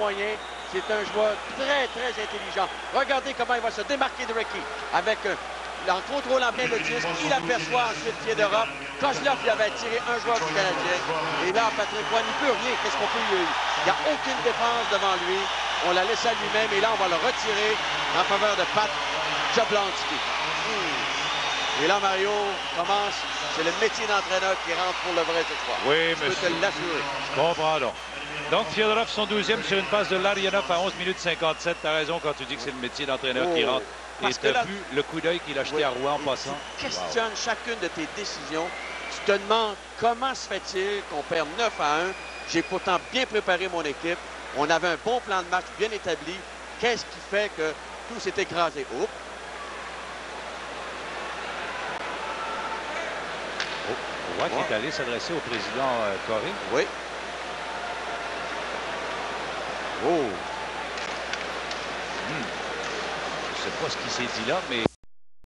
moyen. C'est un joueur très, très intelligent. Regardez comment il va se démarquer de Ricky avec euh, en contrôlant bien le disque, il aperçoit ensuite pied d'Europe. Kozlov, il avait tiré un joueur du Canadien. Et là, Patrick Roy n'y peut rien. Qu'est-ce qu'on peut lui... Il n'y a aucune défense devant lui. On l'a laissé à lui-même. Et là, on va le retirer en faveur de Pat Jablonski. Et là, Mario commence. C'est le métier d'entraîneur qui rentre pour le vrai cette fois. Oui, Je peux te l'assurer. Je comprends, donc. Donc, Fyodorov, son douzième sur une passe de Larionov à 11 minutes 57. T'as raison quand tu dis que c'est le métier d'entraîneur qui Oh. rentre. Et t'as là- vu le coup d'œil qu'il a jeté Oui. à Rouen en passant? Tu questionnes chacune de tes décisions. Tu te demandes comment se fait-il qu'on perd 9 à 1. J'ai pourtant bien préparé mon équipe. On avait un bon plan de match bien établi. Qu'est-ce qui fait que tout s'est écrasé? Oups. Roy qui est allé s'adresser au président euh, Corée. Oui. Oh. Je sais pas ce qu'il s'est dit là, mais